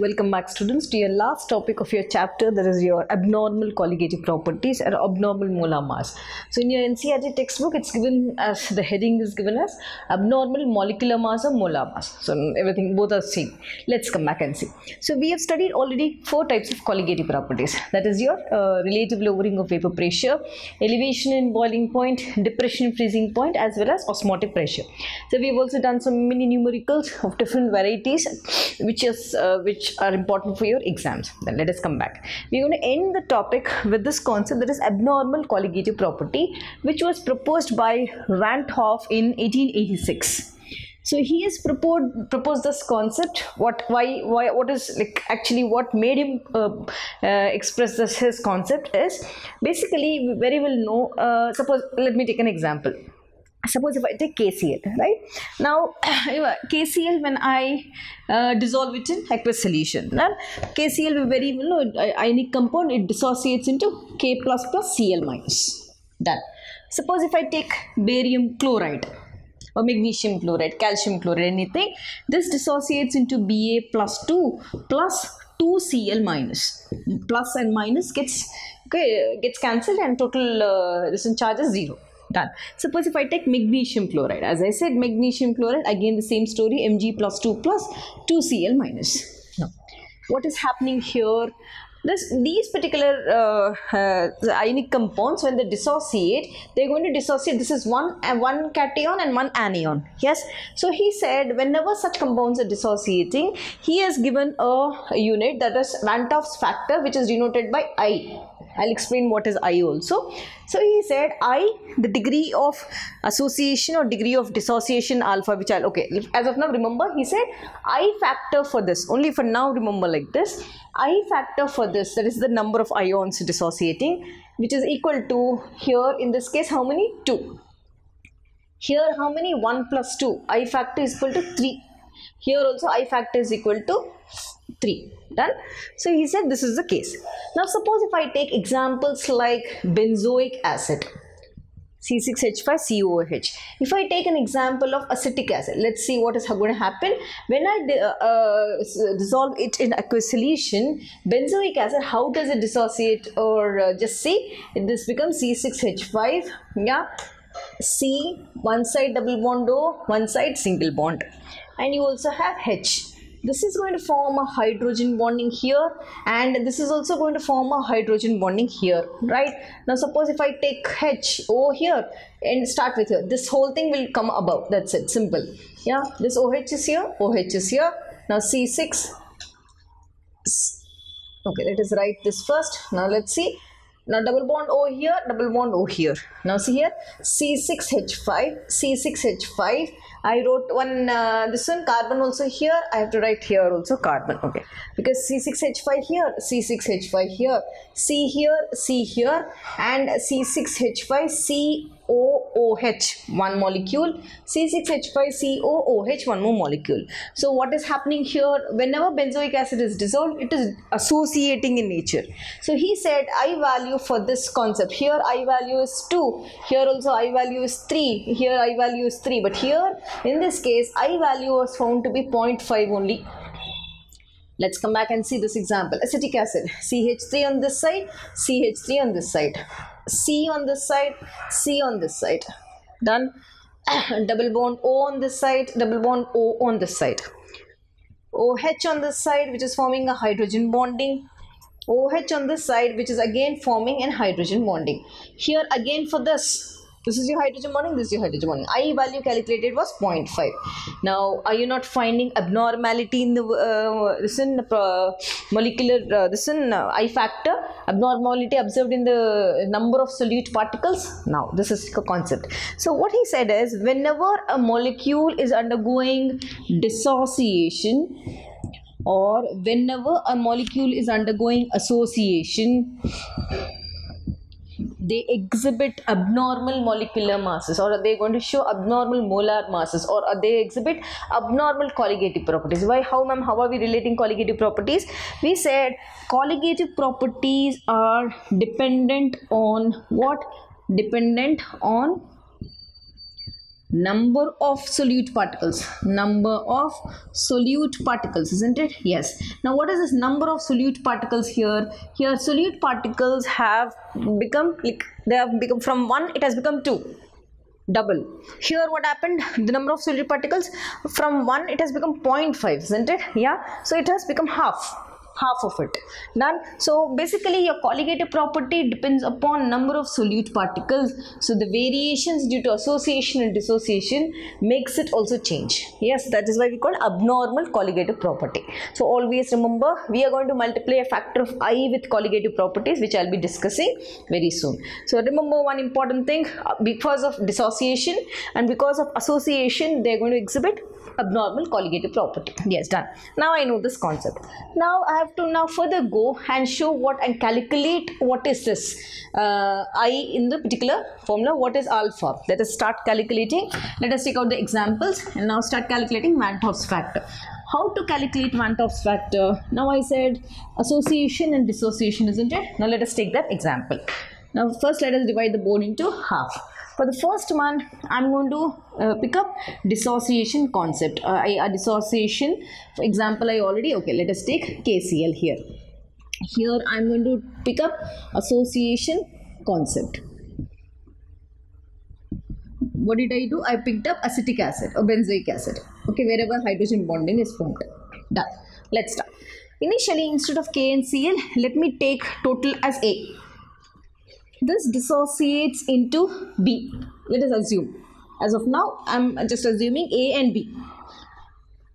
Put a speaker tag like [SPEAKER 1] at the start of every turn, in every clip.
[SPEAKER 1] welcome back students to your last topic of your chapter that is your abnormal colligative properties or abnormal molar mass. So in your NCERT textbook it's given as the heading is given as abnormal molecular mass or molar mass. So everything both are same. Let's come back and see. So we have studied already four types of colligative properties that is your uh, relative lowering of vapor pressure, elevation in boiling point, depression in freezing point as well as osmotic pressure. So we have also done some mini numericals of different varieties which is uh, which are important for your exams. Then let us come back. We're going to end the topic with this concept that is abnormal colligative property, which was proposed by Van't in 1886. So he has proposed proposed this concept. What why why what is like actually what made him uh, uh, express this his concept is basically very well know. Uh, suppose let me take an example suppose if I take KCl, right? Now, KCl when I uh, dissolve it in aqueous solution, then KCl will very you know ionic compound it dissociates into K plus plus Cl minus. Done. Suppose if I take barium chloride or magnesium chloride, calcium chloride, anything, this dissociates into Ba plus 2 plus 2Cl minus. Plus and minus gets okay gets cancelled and total uh, this charge is zero done. Suppose if I take magnesium chloride, as I said, magnesium chloride, again the same story, Mg plus 2 plus 2Cl minus. Now, what is happening here? This, these particular uh, uh, ionic compounds, when they dissociate, they're going to dissociate. This is one uh, one cation and one anion. Yes. So he said, whenever such compounds are dissociating, he has given a, a unit that is Van't Hoff's factor, which is denoted by I. I'll explain what is I also. So he said I, the degree of association or degree of dissociation alpha, which I'll, okay, as of now remember, he said I factor for this, only for now remember like this, I factor for this, that is the number of ions dissociating, which is equal to here in this case how many? 2. Here how many? 1 plus 2, I factor is equal to 3. Here also I factor is equal to 3 done so he said this is the case now suppose if i take examples like benzoic acid C6H5COOH. If I take an example of acetic acid, let's see what is going to happen. When I uh, uh, dissolve it in aqueous solution, benzoic acid, how does it dissociate or uh, just see, this becomes C6H5, yeah, C, one side double bond O, one side single bond. And you also have H this is going to form a hydrogen bonding here and this is also going to form a hydrogen bonding here right? Now suppose if i take h o here and start with here this whole thing will come above. That's it. Simple. Yeah? This oh is here oh is here. Now c6 okay let us write this first. Now let's see. Now double bond O here, double bond O here. Now see here, C6H5, C6H5. I wrote one, uh, this one carbon also here. I have to write here also carbon. Okay. Because C6H5 here, C6H5 here, C here, C here and C6H5, C COOH one molecule. C6H5COOH one more molecule. So what is happening here? Whenever benzoic acid is dissolved it is associating in nature. So he said I value for this concept. Here I value is 2 here also I value is 3 here I value is 3 but here in this case I value was found to be 0.5 only. Let's come back and see this example. Acetic acid, CH3 on this side, CH3 on this side. C on this side, C on this side. Done. double bond O on this side, double bond O on this side. OH on this side which is forming a hydrogen bonding. OH on this side which is again forming an hydrogen bonding. Here again for this this is your hydrogen bonding this is your hydrogen bonding i value calculated was 0.5 now are you not finding abnormality in the uh, this in uh, molecular uh, this in uh, i factor? Abnormality observed in the number of solute particles? Now this is a concept. So what he said is whenever a molecule is undergoing dissociation or whenever a molecule is undergoing association they exhibit abnormal molecular masses or are they going to show abnormal molar masses or are they exhibit abnormal colligative properties? Why how ma'am? How are we relating colligative properties? We said colligative properties are dependent on what? Dependent on number of solute particles. Number of solute particles isn't it? Yes. Now what is this number of solute particles here? Here solute particles have become like they have become from one it has become two. Double. Here what happened? The number of solute particles from 1 it has become 0.5 isn't it? Yeah. So it has become half half of it. Done? So basically your colligative property depends upon number of solute particles. So the variations due to association and dissociation makes it also change. Yes that is why we call abnormal colligative property. So always remember we are going to multiply a factor of i with colligative properties which i'll be discussing very soon. So remember one important thing. Because of dissociation and because of association they're going to exhibit abnormal colligative property. Yes, done. Now I know this concept. Now I have to now further go and show what and calculate what is this uh, I in the particular formula. What is alpha? Let us start calculating. Let us take out the examples and now start calculating Van 't Hoff's factor. How to calculate Van 't Hoff's factor? Now I said association and dissociation, isn't it? Now let us take that example. Now first let us divide the board into half. For the first one, I'm going to uh, pick up dissociation concept. Uh, a dissociation, for example, I already, okay, let us take KCl here. Here I'm going to pick up association concept. What did I do? I picked up acetic acid or benzoic acid. Okay, wherever hydrogen bonding is formed. Done. Let's start. Initially, instead of K and Cl, let me take total as A this dissociates into B. Let us assume. As of now, I'm just assuming A and B.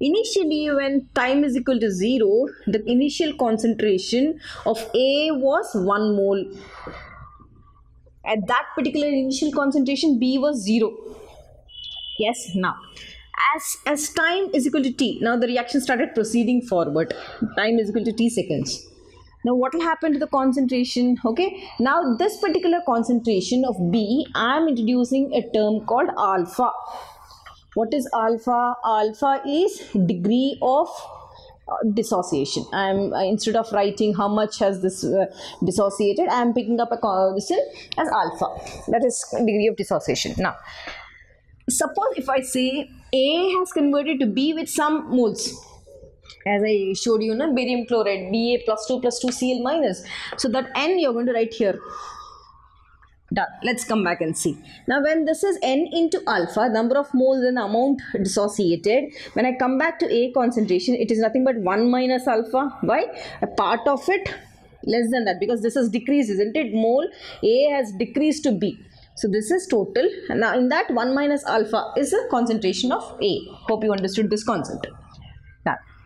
[SPEAKER 1] Initially, when time is equal to 0, the initial concentration of A was 1 mole. At that particular initial concentration, B was 0. Yes, now as as time is equal to t now the reaction started proceeding forward time is equal to t seconds now what will happen to the concentration? Okay. Now this particular concentration of B, I am introducing a term called alpha. What is alpha? Alpha is degree of uh, dissociation. I'm uh, instead of writing how much has this uh, dissociated, I am picking up a constant as alpha. That is degree of dissociation. Now, suppose if I say A has converted to B with some moles as I showed you, na, barium chloride, Ba plus 2 plus 2 Cl minus. So that N you're going to write here. Done. Let's come back and see. Now when this is N into alpha, number of moles and amount dissociated, when I come back to A concentration, it is nothing but 1 minus alpha. Why? A part of it less than that because this is decreased, isn't it? Mole A has decreased to B. So this is total. Now in that 1 minus alpha is a concentration of A. Hope you understood this concept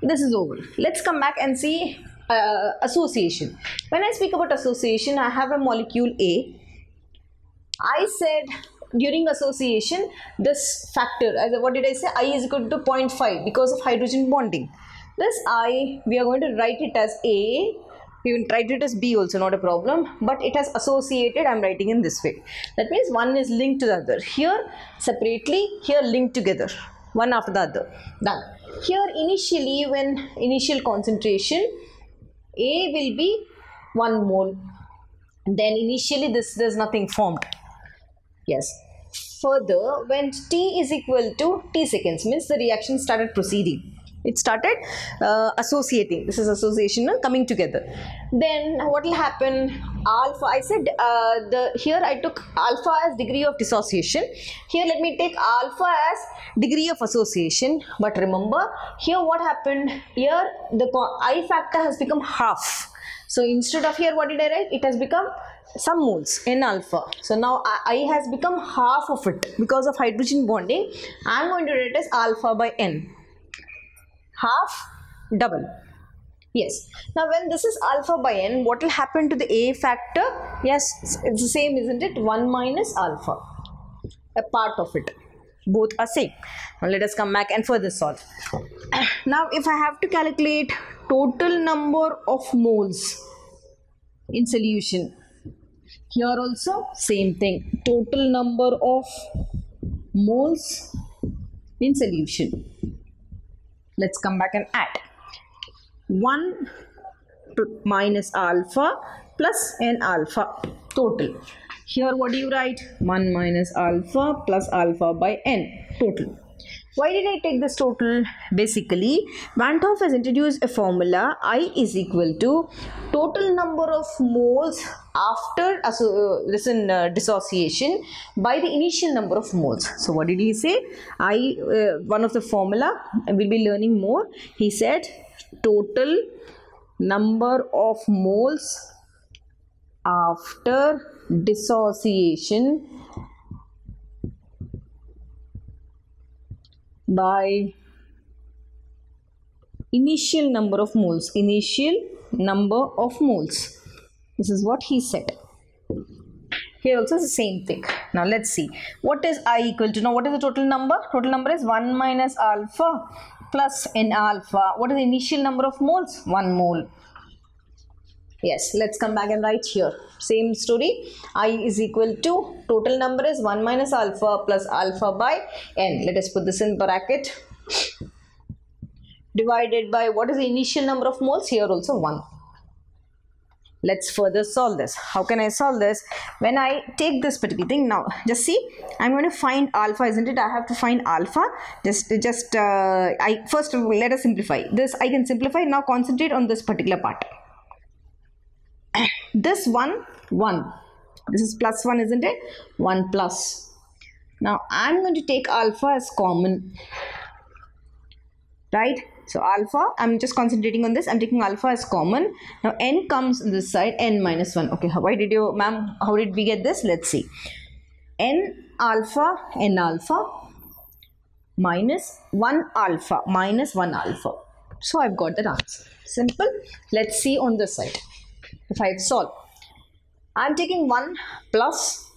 [SPEAKER 1] this is over. Let's come back and see uh, association. When i speak about association i have a molecule a. I said during association this factor as what did i say? I is equal to 0.5 because of hydrogen bonding. This i we are going to write it as a. We will write it as b also not a problem but it has associated i'm writing in this way. That means one is linked to the other. Here separately here linked together one after the other. Done. Here initially when initial concentration A will be 1 mole. Then initially this there's nothing formed. Yes. Further when t is equal to t seconds means the reaction started proceeding it started uh, associating. This is association uh, coming together. Then what will happen? Alpha i said uh, the here i took alpha as degree of dissociation. Here let me take alpha as degree of association. But remember here what happened? Here the i factor has become half. So instead of here what did i write? It has become some moles in alpha. So now i has become half of it because of hydrogen bonding. I'm going to write as alpha by n half double. Yes. Now when this is alpha by n what will happen to the a factor? Yes it's the same isn't it? 1 minus alpha. A part of it. Both are same. Now let us come back and further solve. Now if i have to calculate total number of moles in solution here also same thing. Total number of moles in solution let's come back and add 1 minus alpha plus n alpha total Here what do you write? 1 minus alpha plus alpha by n total. Why did I take this total? Basically, Van 't Hoff has introduced a formula I is equal to total number of moles after uh, listen uh, dissociation by the initial number of moles. So what did he say? I uh, one of the formula we'll be learning more. He said total number of moles after dissociation by initial number of moles. Initial number of moles. This is what he said. Here also the same thing. Now let's see. What is i equal to now what is the total number? Total number is 1 minus alpha plus n alpha. What is the initial number of moles? 1 mole yes let's come back and write here. Same story. I is equal to total number is 1 minus alpha plus alpha by n. Let us put this in bracket. Divided by what is the initial number of moles? Here also 1 let's further solve this. How can i solve this? When i take this particular thing now just see i'm going to find alpha isn't it? I have to find alpha. Just just uh, i first let us simplify. This i can simplify. Now concentrate on this particular part this one 1 this is plus 1 isn't it? 1 plus. Now i'm going to take alpha as common. Right? So alpha i'm just concentrating on this. I'm taking alpha as common. Now n comes on this side n minus 1 okay why did you ma'am how did we get this? Let's see. N alpha n alpha minus 1 alpha minus 1 alpha. So i've got that answer. Simple. Let's see on this side if I solve. I'm taking 1 plus,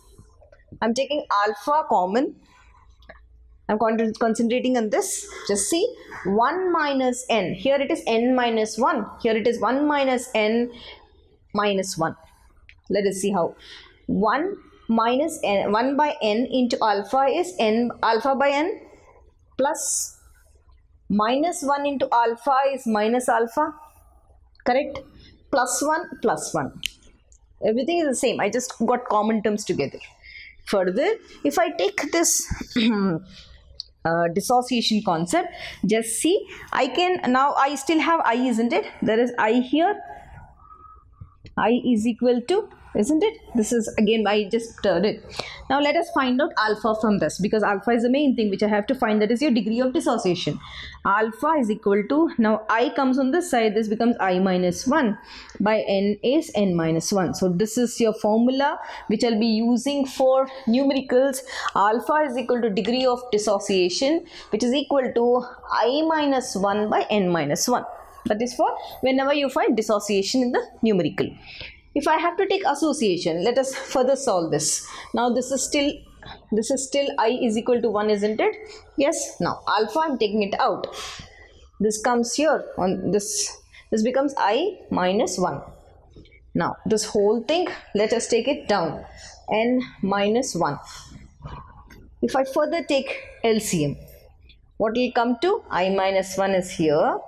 [SPEAKER 1] I'm taking alpha common. I'm concentrating on this. Just see 1 minus n. Here it is n minus 1. Here it is 1 minus n minus 1. Let us see how. 1 minus n 1 by n into alpha is n alpha by n plus minus 1 into alpha is minus alpha correct plus 1 plus 1 everything is the same. I just got common terms together. Further if i take this uh, dissociation concept just see i can now i still have i isn't it? There is i here. I is equal to isn't it? This is again i just turned it. Now let us find out alpha from this because alpha is the main thing which i have to find that is your degree of dissociation. Alpha is equal to now i comes on this side this becomes i minus 1 by n is n minus 1 so this is your formula which i'll be using for numericals. Alpha is equal to degree of dissociation which is equal to i minus 1 by n minus 1 that is for whenever you find dissociation in the numerical if I have to take association, let us further solve this. Now this is still this is still i is equal to 1 isn't it? Yes? Now alpha i'm taking it out. This comes here on this this becomes i minus 1 now this whole thing let us take it down. N minus 1 if i further take lcm what will come to? I minus 1 is here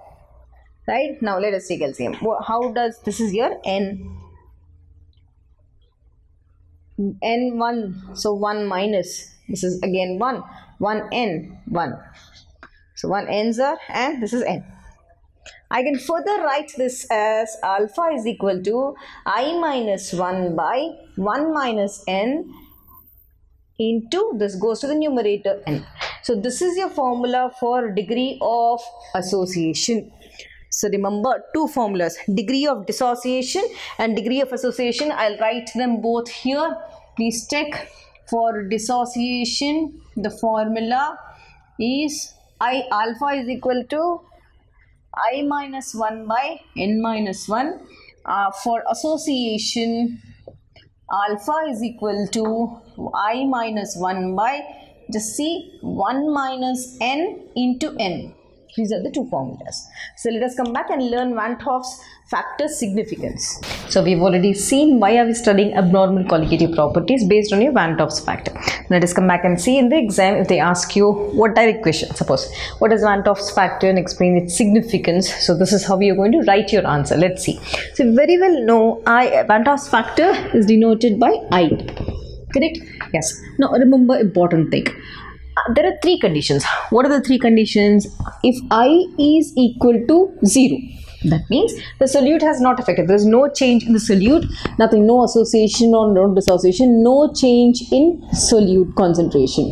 [SPEAKER 1] right? Now let us take lcm how does this is here n n1 so 1 minus this is again 1 1 n 1 so 1 n's are and this is n I can further write this as alpha is equal to i minus 1 by 1 minus n into this goes to the numerator n. So this is your formula for degree of association. So remember two formulas degree of dissociation and degree of association. I'll write them both here. Please check. For dissociation the formula is i alpha is equal to i minus 1 by n minus 1 uh, for association alpha is equal to i minus 1 by just see 1 minus n into n these are the two formulas. So let us come back and learn Van 't Hoff's factor significance. So we've already seen why are we studying abnormal colligative properties based on your Van 't Hoff's factor. Let us come back and see in the exam if they ask you what direct question. Suppose what is Van 't Hoff's factor and explain its significance. So this is how we are going to write your answer. Let's see. So very well know I Van 't Hoff's factor is denoted by I Correct? Yes. Now remember important thing. There are three conditions. What are the three conditions? If I is equal to 0, that means the solute has not affected. There is no change in the solute, nothing, no association or no dissociation, no change in solute concentration.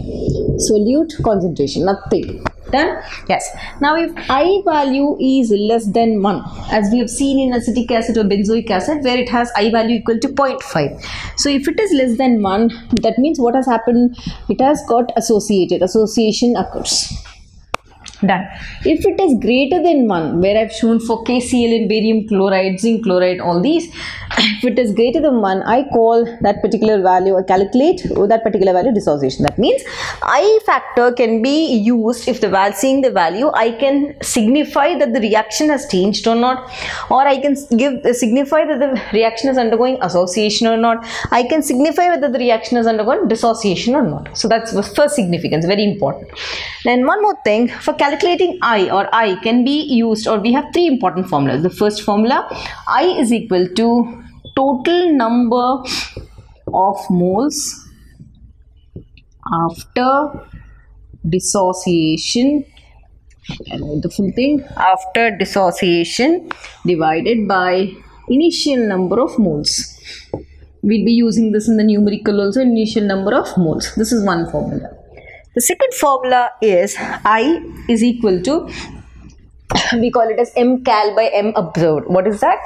[SPEAKER 1] Solute concentration, nothing. Done? Yes. Now if i value is less than 1 as we have seen in acetic acid or benzoic acid where it has i value equal to 0.5 so if it is less than 1 that means what has happened? It has got associated association occurs done. If it is greater than 1 where i've shown for kcl and barium chloride zinc chloride all these if it is greater than 1 i call that particular value or calculate that particular value dissociation. That means i factor can be used if the value seeing the value i can signify that the reaction has changed or not or i can give signify that the reaction is undergoing association or not i can signify whether the reaction is undergoing dissociation or not. So that's the first significance very important. Then one more thing for calculating I or I can be used or we have three important formulas. The first formula I is equal to total number of moles after dissociation. And the full thing? After dissociation divided by initial number of moles. We'll be using this in the numerical also initial number of moles. This is one formula the second formula is I is equal to, we call it as M cal by M observed. What is that?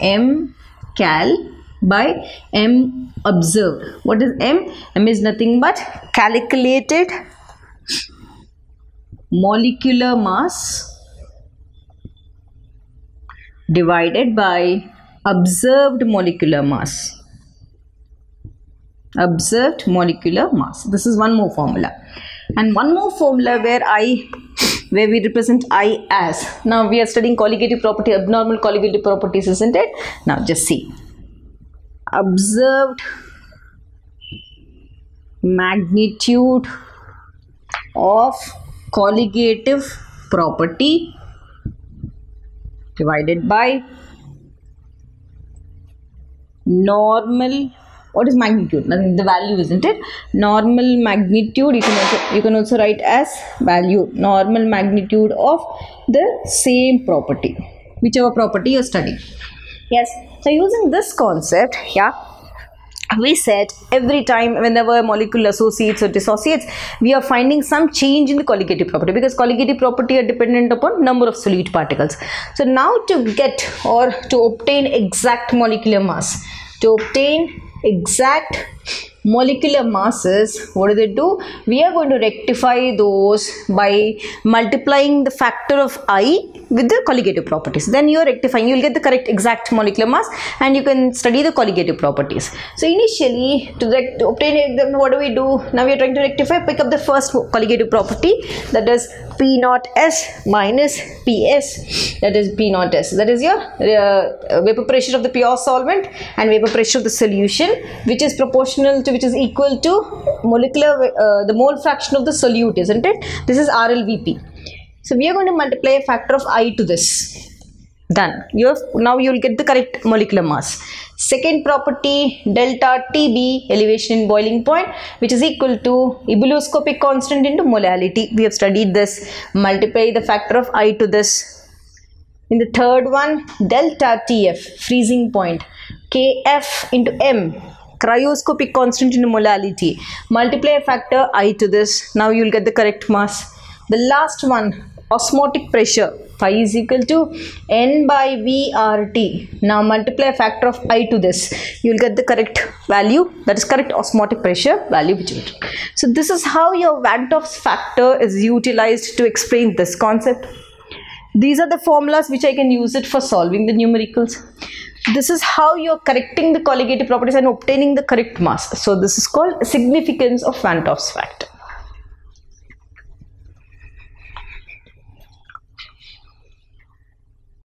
[SPEAKER 1] M cal by M observed. What is M? M is nothing but calculated molecular mass divided by observed molecular mass observed molecular mass this is one more formula and one more formula where I where we represent I as. Now we are studying colligative property abnormal colligative properties isn't it? Now just see. Observed magnitude of colligative property divided by normal what is magnitude? Nothing, the value isn't it? Normal magnitude you can also you can also write as value. Normal magnitude of the same property. Whichever property you're studying yes. So using this concept yeah we said every time whenever a molecule associates or dissociates we are finding some change in the colligative property because colligative property are dependent upon number of solute particles. So now to get or to obtain exact molecular mass to obtain exact molecular masses what do they do? We are going to rectify those by multiplying the factor of i with the colligative properties. Then you are rectifying you will get the correct exact molecular mass and you can study the colligative properties. So initially to, to obtain it then what do we do? Now we are trying to rectify pick up the first colligative property that is p naught s minus ps that is p naught s. That is your uh, vapor pressure of the pure solvent and vapor pressure of the solution which is proportional to which is equal to molecular uh, the mole fraction of the solute isn't it? This is RLVP so we are going to multiply a factor of I to this. Done. You have now you will get the correct molecular mass. Second property delta TB elevation in boiling point which is equal to ebullioscopic constant into molality. We have studied this. Multiply the factor of I to this. In the third one delta TF freezing point. KF into M cryoscopic constant in molality. Multiply a factor i to this. Now you will get the correct mass. The last one osmotic pressure phi is equal to n by vrt now multiply a factor of i to this. You will get the correct value. That is correct osmotic pressure value which so this is how your Van Hoff's factor is utilized to explain this concept. These are the formulas which I can use it for solving the numericals. This is how you're correcting the colligative properties and obtaining the correct mass. So this is called significance of Van Hoff's factor.